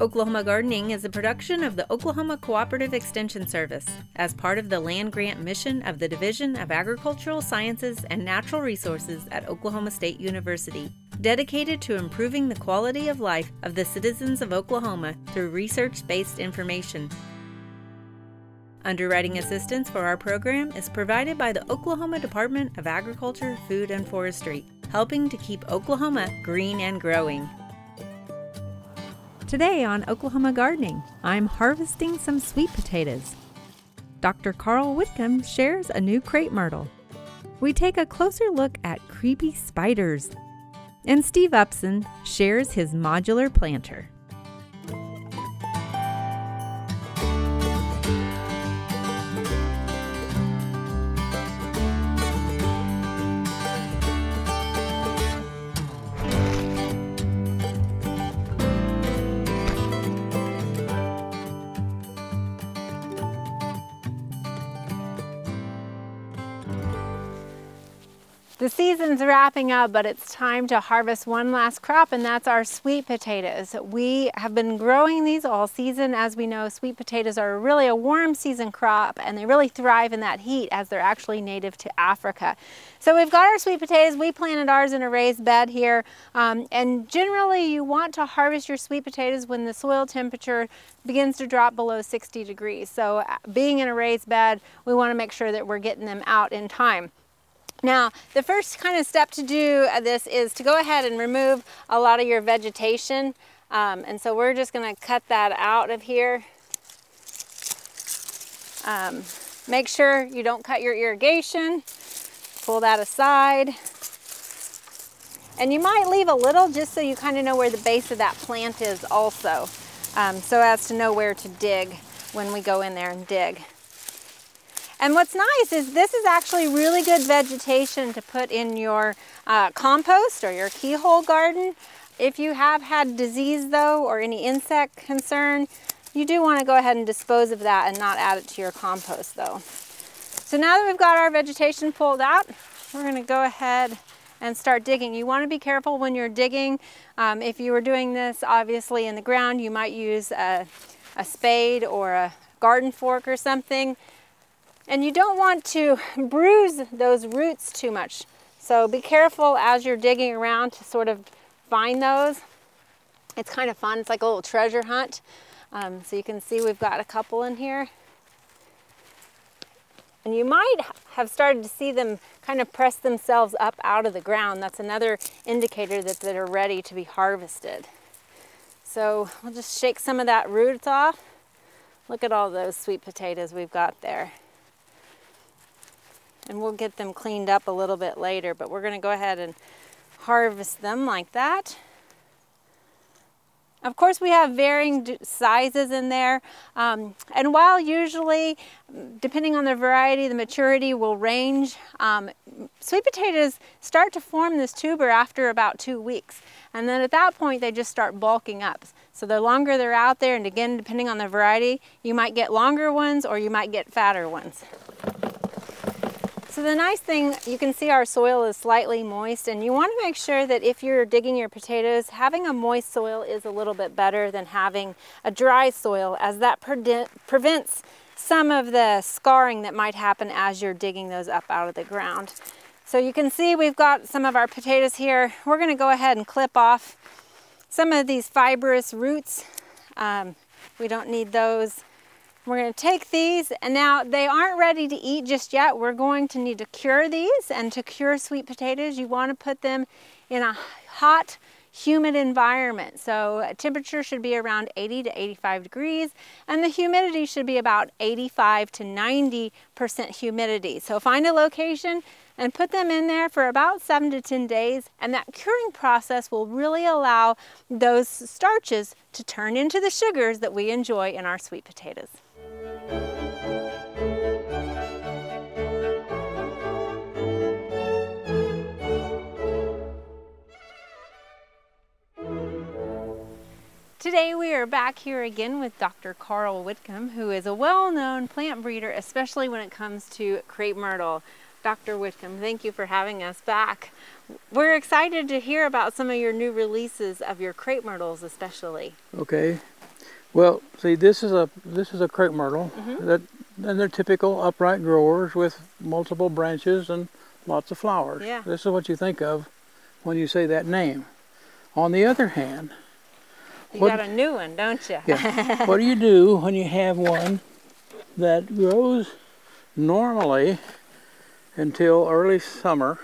Oklahoma Gardening is a production of the Oklahoma Cooperative Extension Service as part of the land grant mission of the Division of Agricultural Sciences and Natural Resources at Oklahoma State University, dedicated to improving the quality of life of the citizens of Oklahoma through research based information. Underwriting assistance for our program is provided by the Oklahoma Department of Agriculture, Food, and Forestry, helping to keep Oklahoma green and growing. Today on Oklahoma Gardening, I'm harvesting some sweet potatoes. Dr. Carl Whitcomb shares a new crepe myrtle. We take a closer look at creepy spiders. And Steve Upson shares his modular planter. Season's wrapping up, but it's time to harvest one last crop, and that's our sweet potatoes. We have been growing these all season. As we know, sweet potatoes are really a warm season crop, and they really thrive in that heat as they're actually native to Africa. So we've got our sweet potatoes. We planted ours in a raised bed here, um, and generally you want to harvest your sweet potatoes when the soil temperature begins to drop below 60 degrees. So uh, being in a raised bed, we want to make sure that we're getting them out in time. Now, the first kind of step to do this is to go ahead and remove a lot of your vegetation. Um, and so we're just gonna cut that out of here. Um, make sure you don't cut your irrigation. Pull that aside. And you might leave a little just so you kind of know where the base of that plant is also. Um, so as to know where to dig when we go in there and dig. And what's nice is this is actually really good vegetation to put in your uh, compost or your keyhole garden. If you have had disease though, or any insect concern, you do want to go ahead and dispose of that and not add it to your compost though. So now that we've got our vegetation pulled out, we're going to go ahead and start digging. You want to be careful when you're digging. Um, if you were doing this obviously in the ground, you might use a, a spade or a garden fork or something. And you don't want to bruise those roots too much. So be careful as you're digging around to sort of find those. It's kind of fun. It's like a little treasure hunt. Um, so you can see we've got a couple in here. And you might have started to see them kind of press themselves up out of the ground. That's another indicator that they're ready to be harvested. So we'll just shake some of that roots off. Look at all those sweet potatoes we've got there and we'll get them cleaned up a little bit later, but we're gonna go ahead and harvest them like that. Of course, we have varying sizes in there. Um, and while usually, depending on the variety, the maturity will range, um, sweet potatoes start to form this tuber after about two weeks. And then at that point, they just start bulking up. So the longer they're out there, and again, depending on the variety, you might get longer ones or you might get fatter ones. So the nice thing, you can see our soil is slightly moist and you want to make sure that if you're digging your potatoes, having a moist soil is a little bit better than having a dry soil as that pre prevents some of the scarring that might happen as you're digging those up out of the ground. So you can see we've got some of our potatoes here. We're going to go ahead and clip off some of these fibrous roots. Um, we don't need those. We're going to take these and now they aren't ready to eat just yet. We're going to need to cure these and to cure sweet potatoes you want to put them in a hot humid environment. So temperature should be around 80 to 85 degrees and the humidity should be about 85 to 90% humidity. So find a location and put them in there for about seven to 10 days. And that curing process will really allow those starches to turn into the sugars that we enjoy in our sweet potatoes. Today we are back here again with Dr. Carl Whitcomb, who is a well-known plant breeder, especially when it comes to crepe myrtle. Dr. Whitcomb, thank you for having us back. We're excited to hear about some of your new releases of your crepe myrtles especially. Okay. Well, see, this is a this is a crepe myrtle mm -hmm. that, and they're typical upright growers with multiple branches and lots of flowers. Yeah. This is what you think of when you say that name. On the other hand, you what, got a new one, don't you? yeah. what do you do when you have one that grows normally until early summer,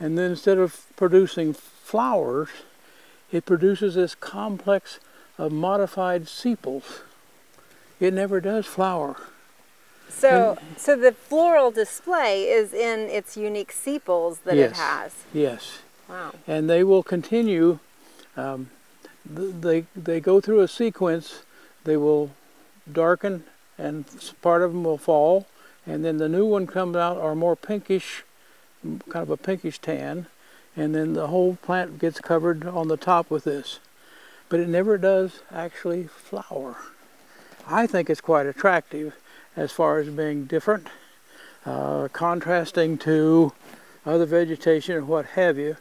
and then instead of producing flowers, it produces this complex of modified sepals. It never does flower. So, and, so the floral display is in its unique sepals that yes, it has. Yes. Wow. And they will continue. Um, they they go through a sequence. They will darken, and part of them will fall, and then the new one comes out are more pinkish, kind of a pinkish tan, and then the whole plant gets covered on the top with this. But it never does actually flower. I think it's quite attractive as far as being different, uh, contrasting to other vegetation or what have you.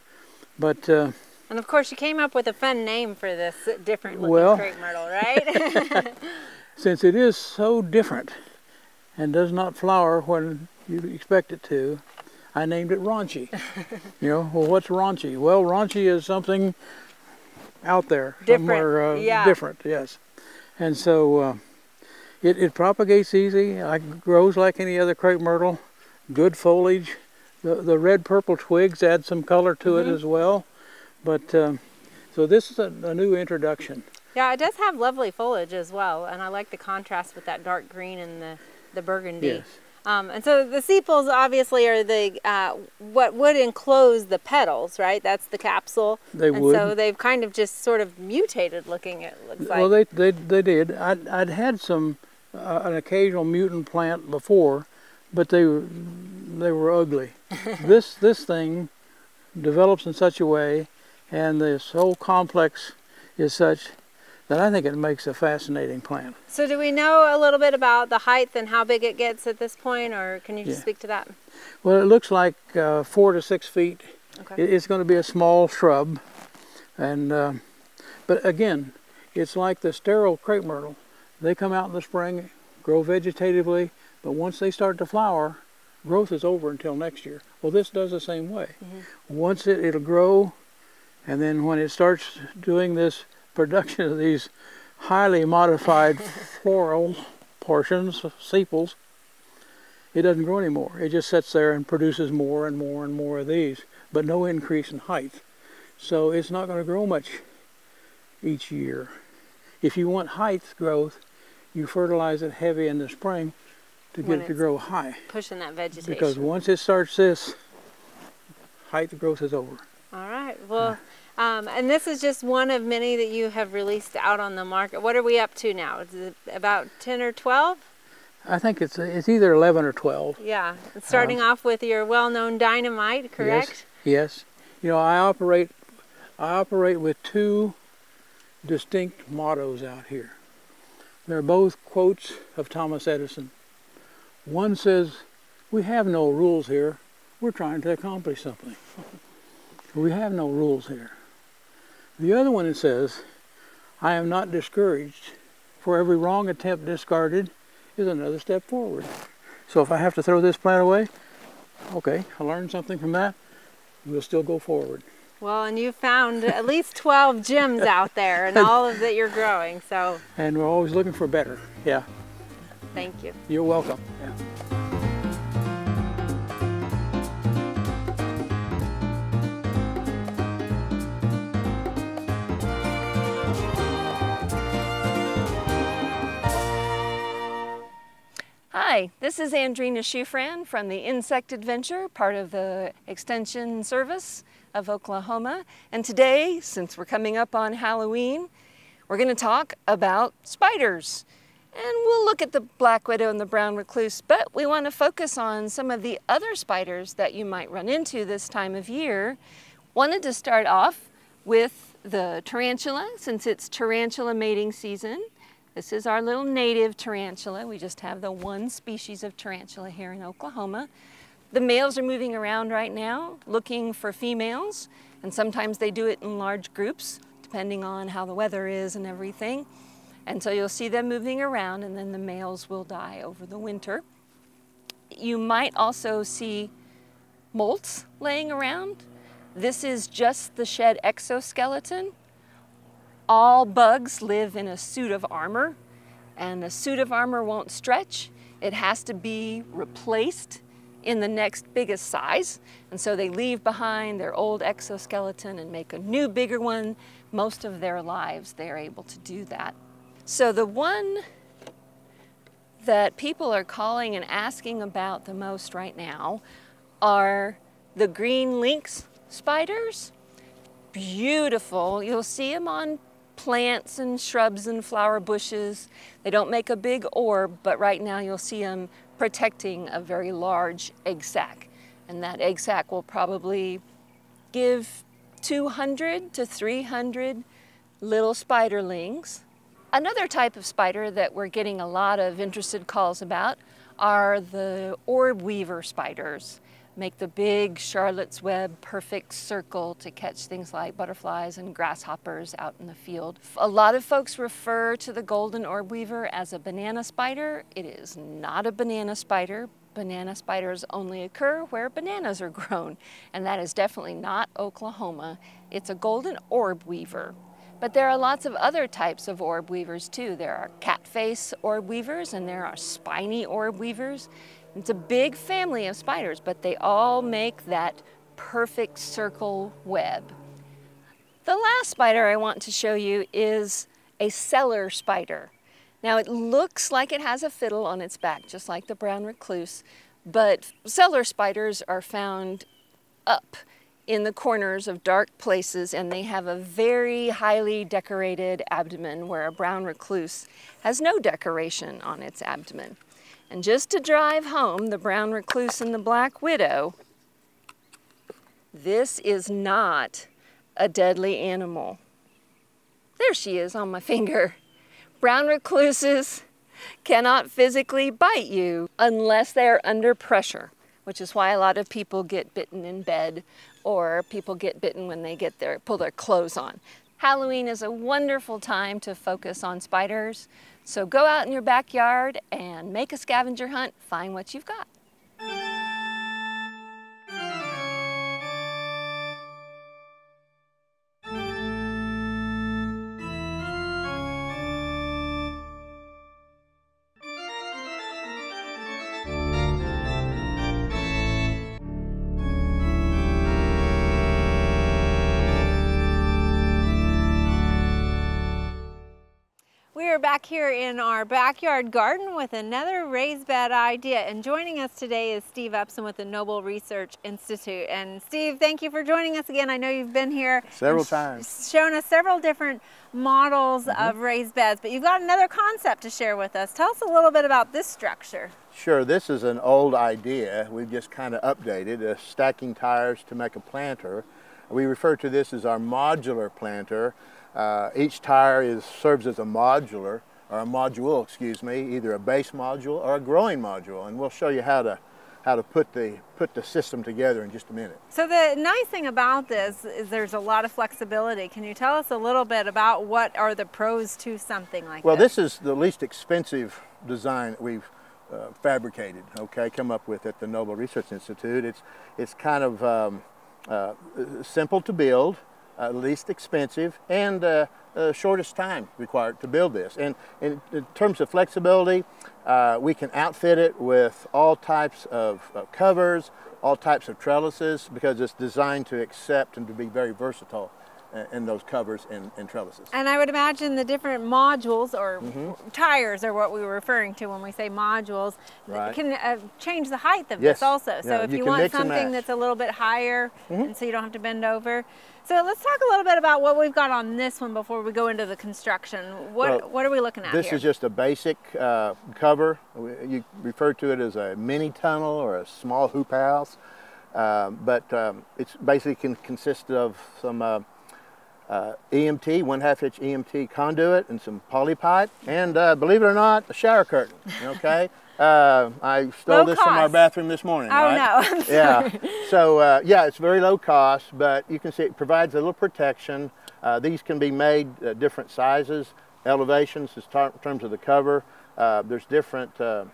But uh, and of course, you came up with a fun name for this different looking well, crepe myrtle, right? since it is so different, and does not flower when you expect it to, I named it raunchy. you know, well, what's raunchy? Well, raunchy is something out there, different. somewhere uh, yeah. different, yes. And so uh, it, it propagates easy, it grows like any other crepe myrtle, good foliage. The, the red purple twigs add some color to mm -hmm. it mm-hmm. as well. But um, so this is a, a new introduction. Yeah, it does have lovely foliage as well, and I like the contrast with that dark green and the the burgundy. Yes. Um, and so the sepals obviously are the uh, what would enclose the petals, right? That's the capsule. They and would. so they've kind of just sort of mutated looking. It looks like. Well, they they they did. I'd I'd had some uh, an occasional mutant plant before, but they were they were ugly. this this thing develops in such a way, and this whole complex is such that I think it makes a fascinating plant. So do we know a little bit about the height and how big it gets at this point, or can you just yeah. speak to that? Well, it looks like uh, four to six feet. Okay. It's going to be a small shrub, and uh, but again, it's like the sterile crepe myrtle. They come out in the spring, grow vegetatively, but once they start to flower, growth is over until next year. Well, this does the same way. Mm -hmm. Once it, it'll grow, and then when it starts doing this production of these highly modified floral portions, sepals, it doesn't grow anymore. It just sits there and produces more and more and more of these, but no increase in height. So it's not going to grow much each year. If you want height growth, you fertilize it heavy in the spring to get it to grow high. Pushing that vegetation. Because once it starts this, height growth is over. All right. Well, um, and this is just one of many that you have released out on the market. What are we up to now? Is it about 10 or 12? I think it's it's either 11 or 12. Yeah. Starting um, off with your well-known dynamite, correct? Yes. Yes. You know, I operate I operate with two distinct mottos out here. They're both quotes of Thomas Edison. One says, "We have no rules here. We're trying to accomplish something." we have no rules here. The other one it says, I am not discouraged. For every wrong attempt discarded is another step forward. So if I have to throw this plant away, okay, I learned something from that. We'll still go forward. Well, and you found at least 12 gems out there and all of that you're growing, so. And we're always looking for better, yeah. Thank you. You're welcome. Yeah. Hi, this is Andrine Shufran from the Insect Adventure, part of the Extension Service of Oklahoma. And today, since we're coming up on Halloween, we're going to talk about spiders. And we'll look at the black widow and the brown recluse, but we want to focus on some of the other spiders that you might run into this time of year. Wanted to start off with the tarantula, since it's tarantula mating season. This is our little native tarantula. We just have the one species of tarantula here in Oklahoma. The males are moving around right now looking for females, and sometimes they do it in large groups, depending on how the weather is and everything. And so you'll see them moving around, and then the males will die over the winter. You might also see molts laying around. This is just the shed exoskeleton. All bugs live in a suit of armor, and the suit of armor won't stretch. It has to be replaced in the next biggest size. And so they leave behind their old exoskeleton and make a new, bigger one. Most of their lives, they're able to do that. So the one that people are calling and asking about the most right now are the green lynx spiders. Beautiful. You'll see them on plants and shrubs and flower bushes. They don't make a big orb, but right now you'll see them protecting a very large egg sac. And that egg sac will probably give 200 to 300 little spiderlings. Another type of spider that we're getting a lot of interested calls about are the orb weaver spiders make the big Charlotte's Web perfect circle to catch things like butterflies and grasshoppers out in the field. A lot of folks refer to the golden orb weaver as a banana spider. It is not a banana spider. Banana spiders only occur where bananas are grown, and that is definitely not Oklahoma. It's a golden orb weaver. But there are lots of other types of orb weavers too. There are cat face orb weavers and there are spiny orb weavers. It's a big family of spiders, but they all make that perfect circle web. The last spider I want to show you is a cellar spider. Now it looks like it has a fiddle on its back, just like the brown recluse, but cellar spiders are found up in the corners of dark places and they have a very highly decorated abdomen where a brown recluse has no decoration on its abdomen. And just to drive home the brown recluse and the black widow, this is not a deadly animal. There she is on my finger. Brown recluses cannot physically bite you unless they are under pressure, which is why a lot of people get bitten in bed or people get bitten when they get their pull their clothes on. Halloween is a wonderful time to focus on spiders. So go out in your backyard and make a scavenger hunt, find what you've got. Are back here in our backyard garden with another raised bed idea. And joining us today is Steve Upson with the Noble Research Institute. And Steve, thank you for joining us again. I know you've been here several times, shown us several different models mm -hmm. of raised beds, but you've got another concept to share with us. Tell us a little bit about this structure. Sure, this is an old idea. We've just kind of updated, uh, stacking tires to make a planter. We refer to this as our modular planter. Uh, each tire is, serves as a modular, or a module, excuse me, either a base module or a growing module. And we'll show you how to how to put the put the system together in just a minute. So the nice thing about this is there's a lot of flexibility. Can you tell us a little bit about what are the pros to something like well, this? Well, this is the least expensive design that we've uh, fabricated, okay, come up with at the Noble Research Institute. It's, it's kind of um, uh, simple to build uh, least expensive, and uh, uh, shortest time required to build this. And in, terms of flexibility, uh, we can outfit it with all types of, of covers, all types of trellises, because it's designed to accept and to be very versatile in those covers and, and, trellises. And I would imagine the different modules or mm -hmm. tires are what we were referring to when we say modules right. can uh, change the height of yes. this also. So yeah, if you, you want something that's a little bit higher mm -hmm. and so you don't have to bend over. So let's talk a little bit about what we've got on this one before we go into the construction. What, well, what are we looking at This here? is just a basic uh, cover. You refer to it as a mini tunnel or a small hoop house. Uh, but um, it's basically can consist of some uh, EMT, one half inch EMT conduit and some poly pipe, and uh, believe it or not, a shower curtain. Okay, uh, I stole Low this from our bathroom this morning. Oh right? no, Yeah. So uh, yeah, it's very low cost, but you can see it provides a little protection. Uh, these can be made uh, different sizes, elevations in terms of the cover. Uh, there's different uh,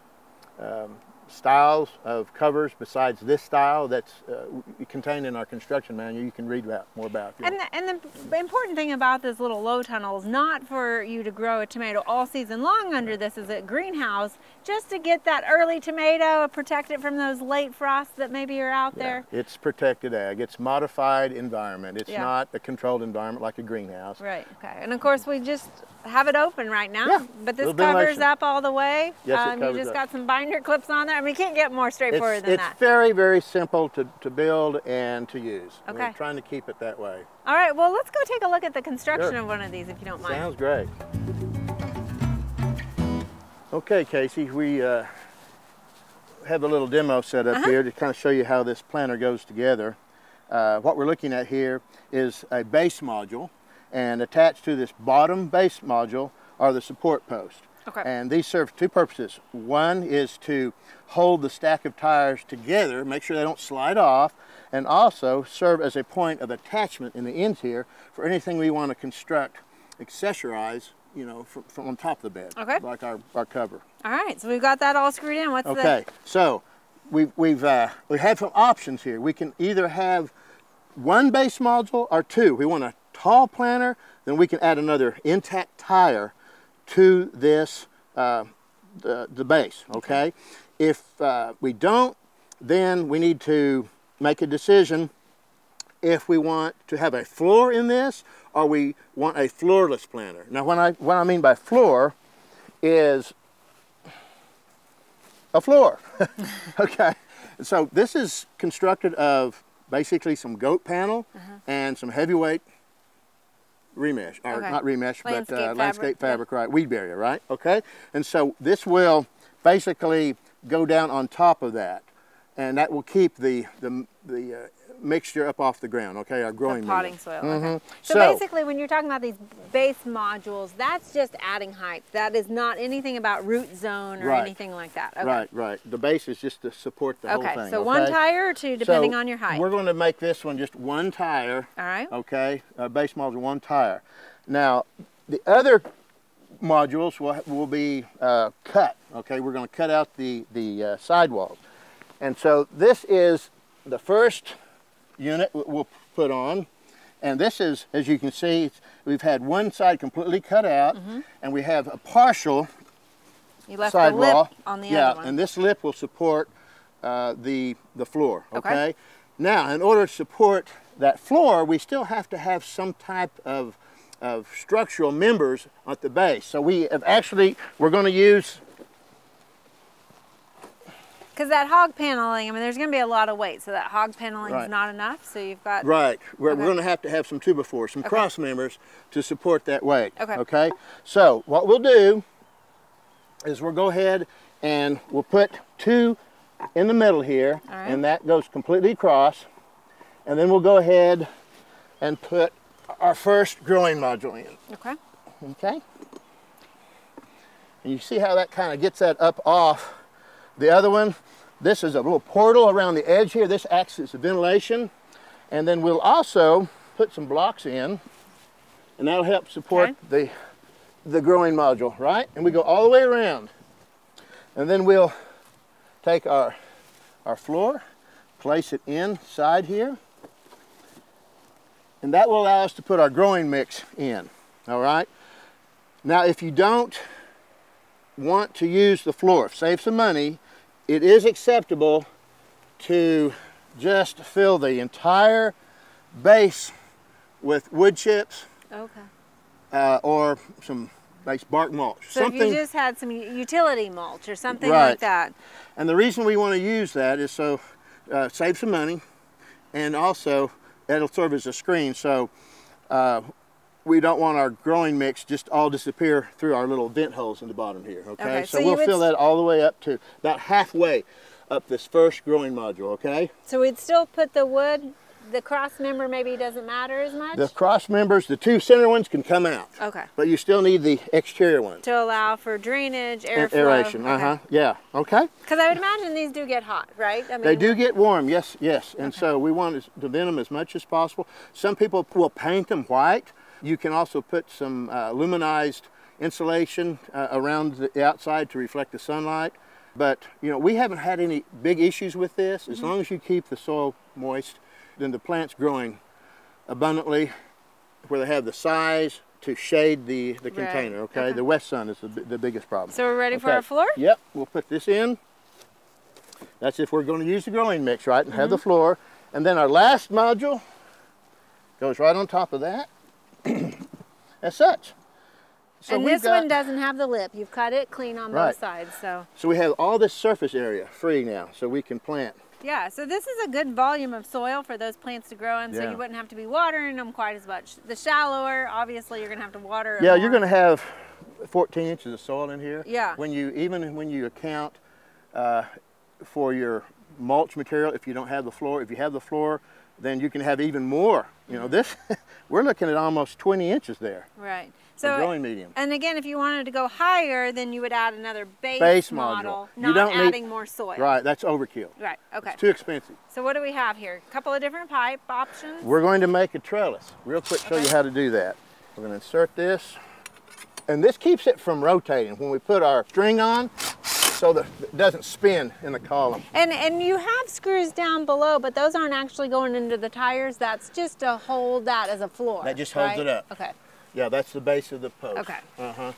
um, styles of covers besides this style that's uh, contained in our construction manual. You can read about, more about. And the, and the important thing about this little low tunnel is not for you to grow a tomato all season long under this as a greenhouse, just to get that early tomato, protect it from those late frosts that maybe are out Yeah, there. It's protected ag. It's modified environment. It's Yeah. not a controlled environment like a greenhouse. Right. Okay. And of course, we just have it open right now. Yeah, But this covers up all the way. Yes, it um, you just up. got some binder clips on there. I mean, you can't get more straightforward It's, than it's that. It's very, very simple to, to build and to use. Okay. We're trying to keep it that way. All right. Well, let's go take a look at the construction Sure. of one of these, if you don't mind. Sounds great. Okay, Casey, we uh, have a little demo set up Uh-huh. here to kind of show you how this planter goes together. Uh, what we're looking at here is a base module, and attached to this bottom base module are the support posts. Okay. And these serve two purposes. One is to hold the stack of tires together, make sure they don't slide off, and also serve as a point of attachment in the ends here for anything we want to construct, accessorize, you know, from, from on top of the bed, Okay. like our, our cover. All right. So we've got that all screwed in. What's Okay, so we've, we've uh, we have some options here. We can either have one base module or two. We want a tall planter, then we can add another intact tire to this, uh, the, the base, okay? If uh, we don't, then we need to make a decision if we want to have a floor in this or we want a floorless planter. Now, when I, what I mean by floor is a floor. okay, so this is constructed of basically some goat panel and some heavyweight remesh, or. Okay. not remesh, but Landscape uh, fabric, landscape fabric, right? Weed barrier, right? Okay, and so this will basically go down on top of that, and that will keep the the the uh, mixture up off the ground. Okay, our growing the potting medium. soil? Mhm. Okay. So, So- basically, when you're talking about these base modules, that's just adding height. That is not anything about root zone or Right. anything like that. Okay. Right, right. The base is just to support the Okay. whole thing. so one tire or two, depending So on your height. We're going to make this one just one tire, All right. okay? Uh, base module, one tire. Now, the other modules will, will be uh, cut, okay? We're going to cut out the, the uh, sidewalls. And so this is the first unit we'll put on. And this is, as you can see, we've had one side completely cut out, Mm-hmm. and we have a partial You left sidewall. the lip on the yeah, other one. and this lip will support uh, the the floor. Okay. Okay? Now, in order to support that floor, we still have to have some type of of structural members at the base. So we have actually we're going to use Because that hog paneling, I mean, there's going to be a lot of weight, so that hog paneling is not enough. So you've got right. We're, Okay. we're going to have to have some two before some cross members to support that weight. Okay. Okay. So what we'll do is we'll go ahead and we'll put two in the middle here, right. and that goes completely across. And then we'll go ahead and put our first growing module in. Okay. Okay? And you see how that kind of gets that up off the other one. This is a little portal around the edge here. This acts as a ventilation. And then we'll also put some blocks in, and that'll help support the, the growing module, right? And we go all the way around. And then we'll take our, our floor, place it inside here, and that will allow us to put our growing mix in, all right? Now, if you don't want to use the floor, save some money, it is acceptable to just fill the entire base with wood chips Okay. uh, or some nice bark mulch. So if you just had some utility mulch or something like that. And the reason we want to use that is so uh, save some money, and also it'll serve as a screen. So uh, we don't want our growing mix just all disappear through our little vent holes in the bottom here. Okay, Okay, so, so we'll fill that all the way up to about halfway up this first growing module. Okay. So we'd still put the wood the cross member maybe doesn't matter as much? The cross members, the two center ones can come out. okay. But you still need the exterior ones. To allow for drainage, And airflow. aeration, uh-huh, yeah, okay? Because I would imagine these do get hot, right? I mean, They do get warm, yes, yes. And so we want to vent them as much as possible. Some people will paint them white. You can also put some uh, luminized insulation uh, around the outside to reflect the sunlight. But, you know, we haven't had any big issues with this. As long as you keep the soil moist, then the plant's growing abundantly where they have the size to shade the, the Right, container, okay? okay. The west sun is the, the biggest problem. So we're ready for Okay. our floor? Yep, we'll put this in. That's if we're going to use the growing mix, right, and have the floor. And then our last module goes right on top of that, as such. So and this got- one doesn't have the lip. You've cut it clean on Right. both sides. So So we have all this surface area free now, so we can plant. yeah, so this is a good volume of soil for those plants to grow in. So you wouldn't have to be watering them quite as much. The shallower, obviously, you're gonna have to water. Yeah, you're going to have 14 inches of soil in here. Yeah. When you even when you account uh, for your mulch material, if you don't have the floor, if you have the floor, then you can have even more. You know, this we're looking at almost 20 inches there. Right. So growing medium. And again, if you wanted to go higher, then you would add another base, Base model, module. You not don't need- adding more soil. Right, that's overkill. Right. Okay. It's too expensive. So what do we have here? A couple of different pipe options. We're going to make a trellis. Real quick, show you how to do that. We're going to insert this, and this keeps it from rotating when we put our string on, so that it doesn't spin in the column. And and you have screws down below, but those aren't actually going into the tires. That's just to hold that as a floor. That just holds right? it up. Okay. Yeah, that's the base of the post. Okay. Uh-huh.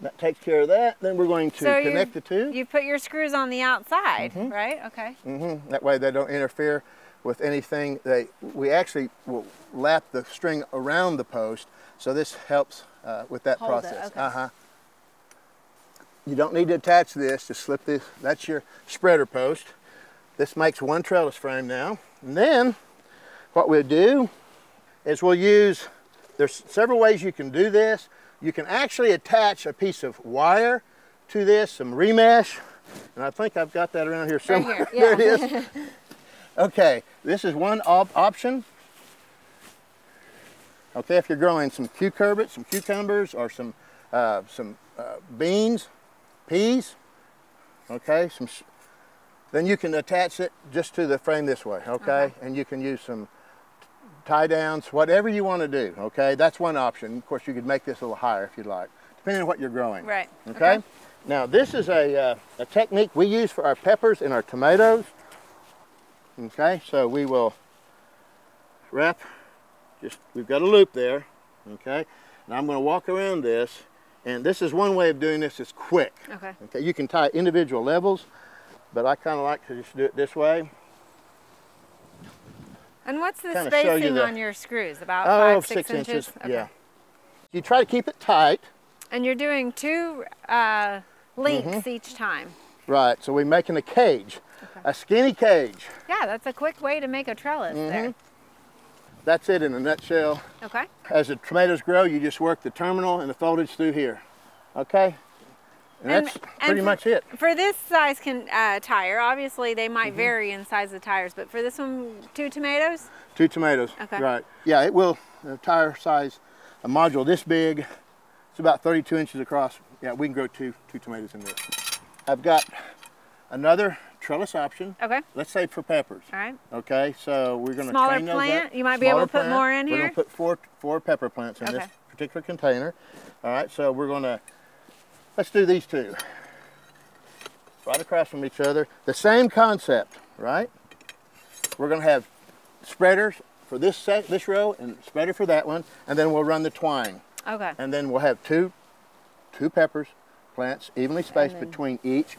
That takes care of that. Then we're going to So you- connect the two. You put your screws on the outside, Mm-hmm. right? Okay. hmm That way they don't interfere with anything. They, we actually will lap the string around the post, so this helps uh, with that Hold it, process. okay. Uh-huh. You don't need to attach this, just slip this, that's your spreader post. This makes one trellis frame now. And then what we'll do is we'll use, there's several ways you can do this. You can actually attach a piece of wire to this, some remesh, and I think I've got that around here somewhere. here, there it is. Okay, this is one op option. Okay, if you're growing some cucurbits, some cucumbers, or some uh, some uh, beans, peas, okay, some, then you can attach it just to the frame this way, okay, and you can use some tie downs, whatever you want to do, okay. That's one option. Of course, you could make this a little higher if you'd like, depending on what you're growing. Right. Okay. Now this is a, uh, a technique we use for our peppers and our tomatoes. Okay, so we will wrap, just, we've got a loop there, okay? Now I'm gonna walk around this, and this is one way of doing this, it's quick. Okay. Okay, you can tie individual levels, but I kinda like to just do it this way. And what's the Kinda show you spacing the- on your screws? About Oh, five, six six inches, Okay. yeah. You try to keep it tight, And you're doing two uh, links Mm-hmm. each time. right, so we're making a cage, a skinny cage. Yeah, that's a quick way to make a trellis Mm-hmm. there. That's it in a nutshell. Okay. As the tomatoes grow, you just work the terminal and the foliage through here. Okay? And, And- that's pretty for- much it. For this size can, uh, tire, obviously they might vary in size of tires, but for this one, two tomatoes? Two tomatoes. Okay. Right. Yeah, it will, the tire size, a module this big, it's about 32 inches across. Yeah, we can grow two, two tomatoes in this. I've got another trellis option, Okay, let's say for peppers. all right. Okay, so we're going to Smaller those plant? up. You might be able to Smaller put more in We're here? going to put four, four pepper plants in this particular container. All right, so we're going to, let's do these two. Right across from each other. The same concept, right? We're going to have spreaders for this set, this row and spreader for that one, and then we'll run the twine. Okay. And then we'll have two, two peppers, plants evenly spaced between each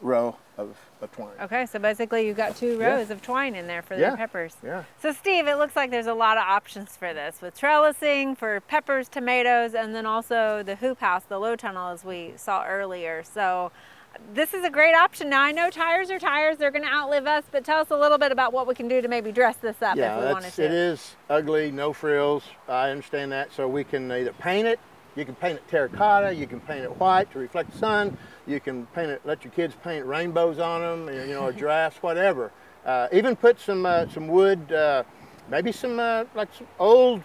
row of, of twine. Okay, so basically you've got two Yeah. rows of twine in there for Yeah. the peppers. Yeah. So Steve, it looks like there's a lot of options for this with trellising for peppers, tomatoes, and then also the hoop house, the low tunnel as we saw earlier. So this is a great option. Now I know tires are tires, they're gonna outlive us, but tell us a little bit about what we can do to maybe dress this up Yeah, if we wanted to. it is ugly, no frills. I understand that. So we can either paint it, you can paint it terracotta, you can paint it white to reflect the sun, you can paint it, let your kids paint rainbows on them, you know, or giraffes, whatever. Uh, even put some uh, some wood uh, maybe some uh, like some old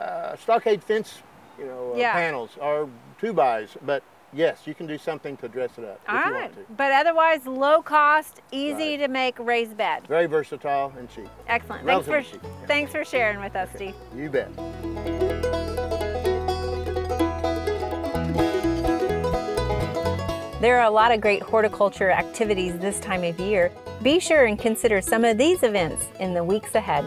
uh, stockade fence, you know, uh, Yeah. panels or two bys. But yes, you can do something to dress it up All to. But otherwise, low cost, easy Right. to make raised bed. Very versatile and cheap. Excellent. Thanks for cheap, thanks for sharing with us, Steve. You bet. There are a lot of great horticulture activities this time of year. Be sure and consider some of these events in the weeks ahead.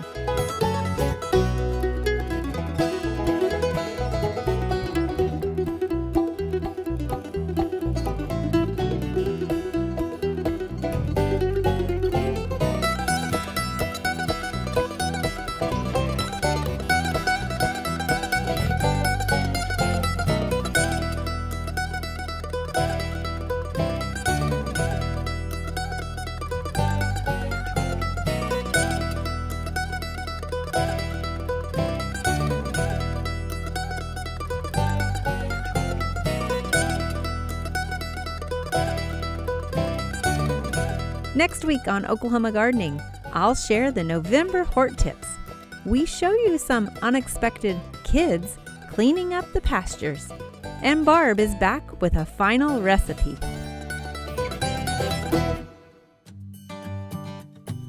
Week on Oklahoma Gardening, I'll share the November Hort Tips. We show you some unexpected kids cleaning up the pastures. And Barb is back with a final recipe.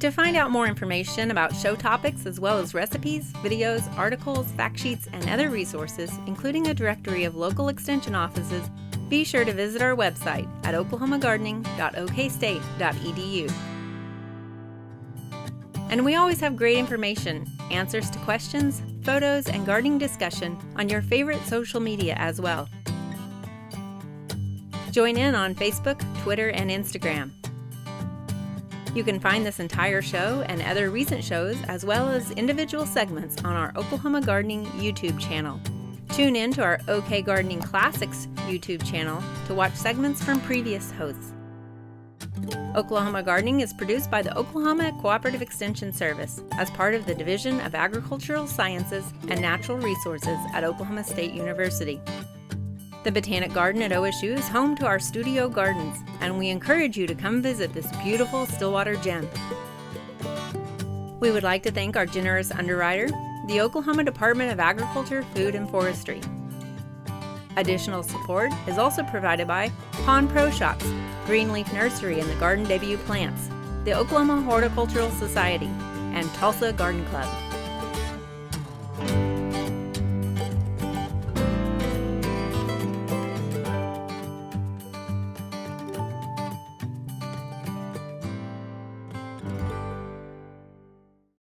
To find out more information about show topics as well as recipes, videos, articles, fact sheets, and other resources, including a directory of local extension offices, be sure to visit our website at oklahomagardening.okstate.edu. And we always have great information, answers to questions, photos, and gardening discussion on your favorite social media as well. Join in on Facebook, Twitter, and Instagram. You can find this entire show and other recent shows, as well as individual segments, on our Oklahoma Gardening YouTube channel. Tune in to our OK Gardening Classics YouTube channel to watch segments from previous hosts. Oklahoma Gardening is produced by the Oklahoma Cooperative Extension Service as part of the Division of Agricultural Sciences and Natural Resources at Oklahoma State University. The Botanic Garden at OSU is home to our studio gardens, and we encourage you to come visit this beautiful Stillwater gem. We would like to thank our generous underwriter, the Oklahoma Department of Agriculture, Food, and Forestry. Additional support is also provided by Pond Pro Shops, Greenleaf Nursery and the Garden Debut Plants, the Oklahoma Horticultural Society, and Tulsa Garden Club.